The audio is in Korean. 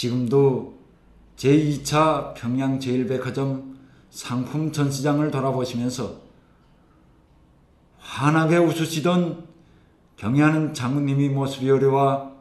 지금도 제2차 평양 제일백화점 상품 전시장을 돌아보시면서 환하게 웃으시던 경애하는 장모님이 모습이 어려와